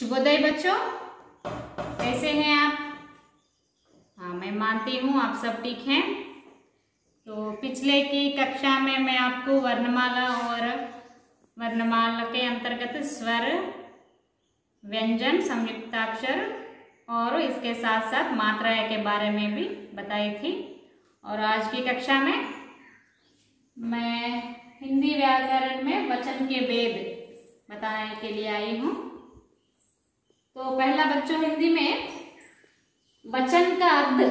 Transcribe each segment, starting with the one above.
शुभोदय बच्चों, कैसे हैं आप? हाँ मैं मानती हूँ आप सब ठीक हैं। तो पिछले की कक्षा में मैं आपको वर्णमाला और वर्णमाला के अंतर्गत स्वर, व्यंजन, संयुक्ताक्षर और इसके साथ साथ मात्रा के बारे में भी बताई थी। और आज की कक्षा में मैं हिंदी व्याकरण में वचन के वेद बताने के लिए आई हूँ। तो पहला बच्चों हिंदी में वचन का अर्थ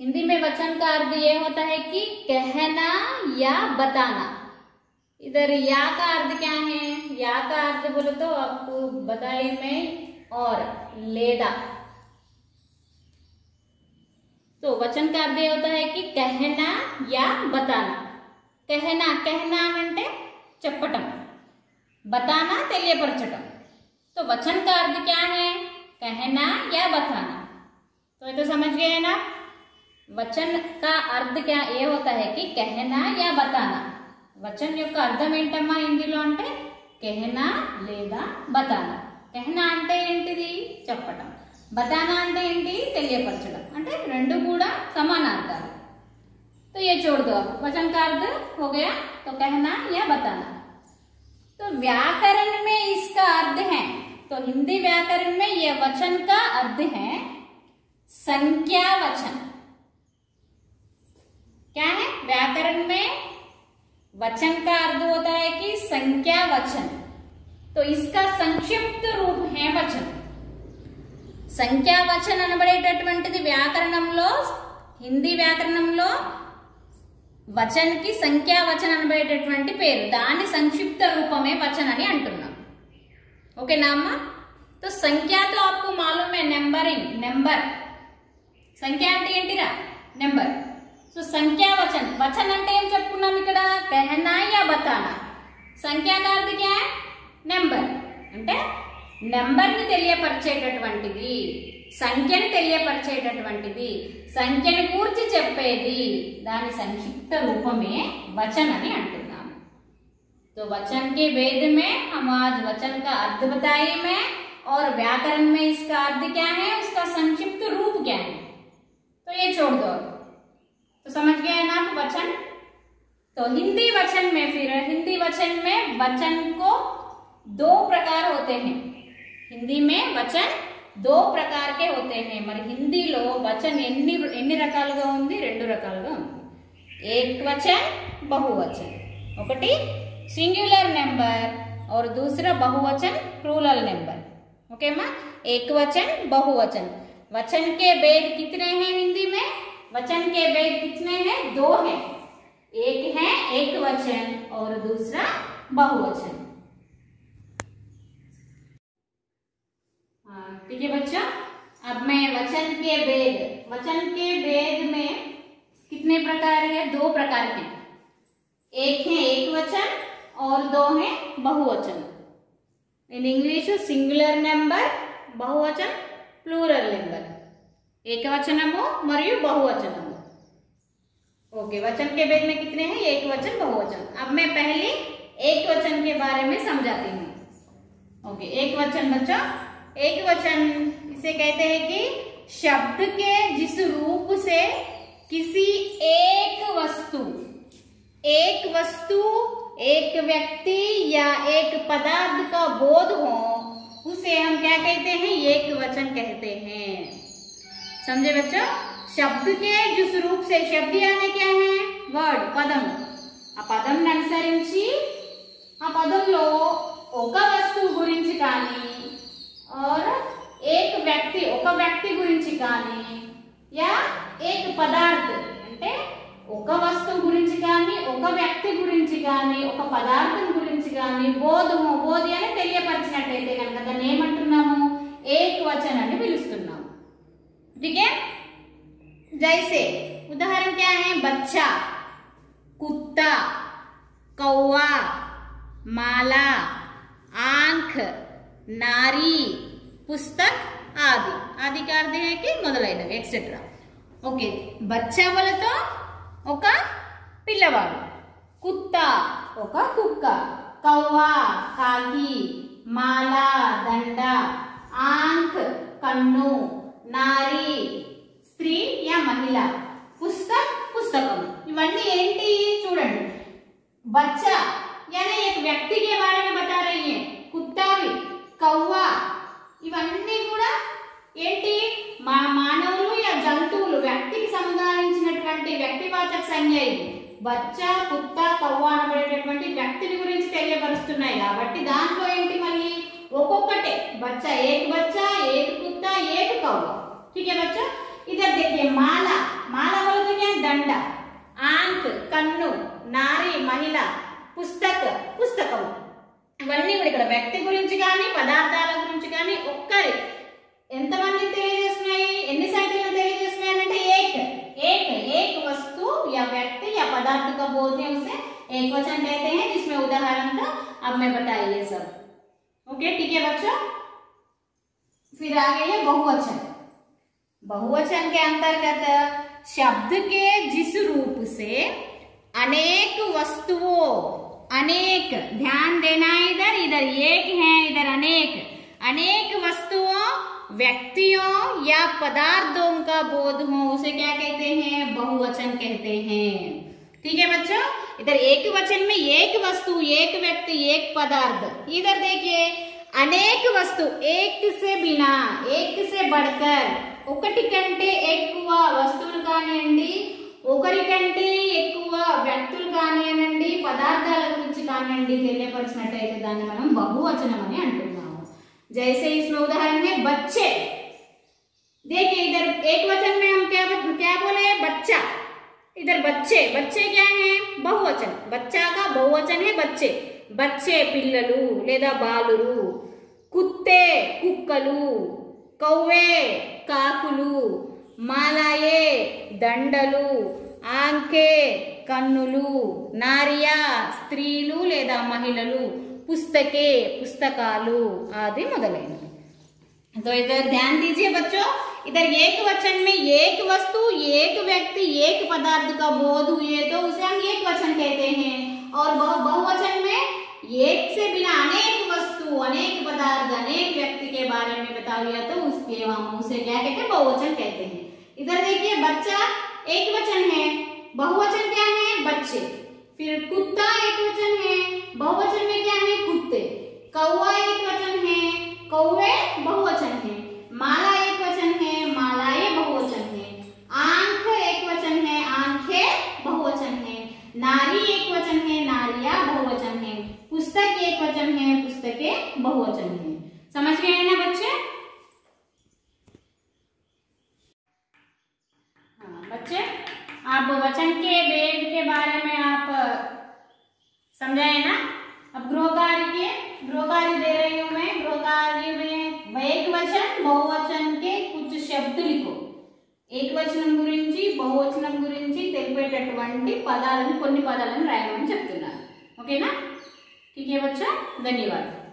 हिंदी में वचन का अर्थ ये होता है कि कहना या बताना इधर या का अर्थ क्या है या का अर्थ बोलो तो आपको बताई में और लेदा तो वचन का अर्थ ये होता है कि कहना या बताना कहना कहना అంటే చెప్పటం बताना తెలియపరచటం तो वचन का अर्थ क्या है कहना या बताना तो ये तो समझ गए ना వచన్ का अर्थ क्या ये होता है कि कहना या बताना వచన్ యొక్క అర్థం ఏంటమ్మా హిందీలో అంటే కెహనా లేదా బతానా కెహనా అంటే ఏంటిది చెప్పటం బతానా అంటే ఏంటి తెలియపరచడం అంటే రెండు కూడా సమానార్థాలు तो ये छोड़ दो अब वचन का अर्थ हो गया तो कहना या बताना तो व्याकरण में इसका अर्थ है तो हिंदी व्याकरण में ये वचन का अर्थ है संख्या वचन क्या है व्याकरण में वचन का अर्थ होता है कि संख्या वचन तो इसका संक्षिप्त रूप है वचन సంఖ్యా వచన్ అనబడేటటువంటిది వ్యాకరణంలో హిందీ వ్యాకరణంలో వచన్ కి సంఖ్యా వచన్ అనబడేటటువంటి పేరు దాని సంక్షిప్త రూపమే వచన్ అని అంటున్నాం ఓకేనా అమ్మా तो संख्या तो आपको मालूम है नंबरिंग नंबर సంఖ్య అంటే ఏంటిరా నెంబర్ సో సంఖ్యా వచన్ వచన్ అంటే ఏం చెప్పుకున్నాం ఇక్కడ कहना या बताना సంఖ్యా का अर्थ क्या है నెంబర్ అంటే నెంబర్ని తెలియపరిచేటటువంటిది సంఖ్యని తెలియపరిచేటటువంటిది సంఖ్యని కూర్చి చెప్పేది దాని సంక్షిప్త రూపమే వచన్ అని అంటున్నాము तो वचन के वेद में हम आज वचन का अर्थ बताए मैं और व्याकरण में इसका अर्थ क्या है उसका संक्षिप्त रूप क्या है तो ये छोड़ दो तो समझ गए ना आप वचन तो हिंदी वचन में फिर हिंदी वचन में वचन को दो प्रकार होते हैं హిందీ మే వచన్ దో ప్రకార్ కే హోతే హై మరి హిందీలో వచన్ ఎన్ని ఎన్ని రకాలుగా ఉంది రెండు రకాలుగా ఉంది ఏక్ వచన్ బహువచన్ ఒకటి सिंगुलर नंबर और दूसरा बहुवचन प्लूरल नंबर ओके माँ? एक वचन, बहुवचन. वचन के भेद कितने हैं हिंदी में? वचन के भेद कितने हैं? दो हैं. एक है एक वचन और दूसरा बहुवचन. हाँ, ठीक है बच्चों? अब मैं वचन के भेद, वचन के भेद में कितने प्रकार है? दो प्रकार के एक है एक वचन और दो हैं बहुवचन। इन इंग्लिश सिंगुलर नंबर बहुवचन ప్లూరల్ నెంబర్ ఏకవచనము మరియు బహువచనము ओके वचन के भेद में कितने हैं? एक वचन बहुवचन। अब मैं पहले एक वचन के बारे में समझाती हूँ। ओके एक वचन बच्चा एक वचन इसे कहते हैं कि शब्द के जिस रूप से किसी एक वस्तु एक वस्तु एक व्यक्ति या एक पदार्थ का बोध हो उसे हम क्या कहते हैं एक वचन कहते हैं समझे बच्चों शब्द के जिस रूप से शब्द यानी क्या है వర్డ్ పదం ఆ పదం అనుసరించి ఆ పదంలో ఒక వస్తువు గురించి కానీ और एक వ్యక్తి ఒక వ్యక్తి గురించి కానీ యా ఏక్ పదార్థ అంటే ఒక వస్తువు గురించి కానీ ఒక వ్యక్తి గురించి కానీ ఒక పదార్థం గురించి కానీ బోధము బోధి అని తెలియపరిచినట్టయితే కనుక దాన్ని ఏమంటున్నాము ఏక్ వచన్ అని పిలుస్తున్నాము ठीक है जैसे उदाहरण क्या है बच्चा कुत्ता कौवा माला आंख नारी పుస్తక్ ఆది ఆది का अर्थ है कि మొదలైనవి ఎక్సెట్రా ఓకే బచ్చా వలతో ఒక పిల్లవాడు కుత్త ఒక కుక్క కవ్వ కాకి మాల దండ ఆంఖ్ కన్ను నారి స్త్రీ యా మహిళ పుస్తక్ పుస్తకం ఇవన్నీ ఏంటి చూడండి बच्चा यानी एक व्यक्ति के बारे में बता रही है कुत्ता भी कौवा ఇవన్నీ కూడా వ్యక్తివాచక సంజ్ఞ ఇది బచ్చ కుత్త కవ్వ అనబడేటటువంటి వ్యక్తిని గురించి తెలియపరుస్తున్నాయి కాబట్టి దాంట్లో ఏంటి మళ్ళీ ఒక్కొక్కటే బచ్చ ఏక్ బచ్చ ఏక్ కుత్త ఏక్ కవ్వ ठीक है बच्चा इधर देखिए माला माला बोलते क्या है? दंडा ఆంక్ కన్ను నారి మహిళ పుస్తక్ పుస్తకం ఇవన్నీ కూడా ఇక్కడ వ్యక్తి గురించి కానీ పదార్థాల గురించి కానీ ఒక్కరి ఎంతమంది తెలియజేస్తున్నాయి ఎన్ని एक वचन कहते हैं, जिसमें उदाहरण था, अब मैं बताइए सब। ओके ठीक है बच्चों? फिर आगे है बहुवचन। बहुवचन के अंतर्गत शब्द के जिस रूप से अनेक वस्तुओं, अनेक, ध्यान देना इधर इधर एक है, इधर अनेक अनेक वस्तुओं, व्यक्तियों या पदार्थों का बोध हो, उसे क्या कहते हैं? बहुवचन कहते हैं। ठीक है बच्चों? इधर एक वचन में एक वस्तु एक व्यक्ति एक पदार्थ इधर देखिए अनेक वस्तु एक से बिना एक से बढ़कर ఒకటి కంటే ఎక్కువ వస్తువులు కానివ్వండి ఒకరి కంటే ఎక్కువ వ్యక్తులు కానివ్వండి పదార్థాల గురించి కానివ్వండి తెలియపరిచినట్టయితే దాన్ని మనం బహువచనం అని అంటున్నాము जैसे इसमें उदाहरण है बच्चे देखिए इधर एक वचन में हम क्या क्या बोले बच्चा इधर बच्चे बच्चे क्या है బహువచనం. బచ్చాగా బహువచనే బచ్చే. బచ్చే పిల్లలు లేదా బాలురు. కుత్తే కుక్కలు. కౌవే కాకులు. మాలాయే దండలు. ఆంకే కన్నులు. నారియా స్త్రీలు లేదా మహిళలు. పుస్తకే పుస్తకాలు. అది మొదలైనవి. तो इधर ध्यान दीजिए बच्चों, इधर एक वचन में एक वस्तु, एक व्यक्ति, एक पदार्थ का बोध हुए तो उसे हम एक वचन कहते हैं। और बहु, बहुवचन में एक से बिना अनेक वस्तु, अनेक पदार्थ, अनेक व्यक्ति के बारे में बता दिया तो उसके हम उसे क्या कहते हैं? बहुवचन कहते हैं। इधर देखिए, बच्चा एक वचन है, बहुवचन क्या है? बच्चे। फिर कुत्ता एक वचन है, बहुवचन में क्या है? कुत्ते। कौवा एक वचन है कौवे बहुवचन है माला एक वचन है मालाएँ बहुवचन है आँख एक वचन है आँखें बहुवचन है नारी एक वचन है नारिया बहुवचन है पुस्तक एक वचन पुस्तकें बहुवचन है। समझ गए ना बच्चे? हाँ बच्चे, आप वचन के वेद के बारे में आप समझाए ना? अब गृह कार्य के गृह कार्य दे रही हूँ मैं गृह कार्य में एक वचन, बहुवचन के कुछ शब्द लिखो। एक वचन బహువచనం గురించి తెలిపేటటువంటి పదాలను కొన్ని పదాలను రాయమని ठीक है बच्चा धन्यवाद।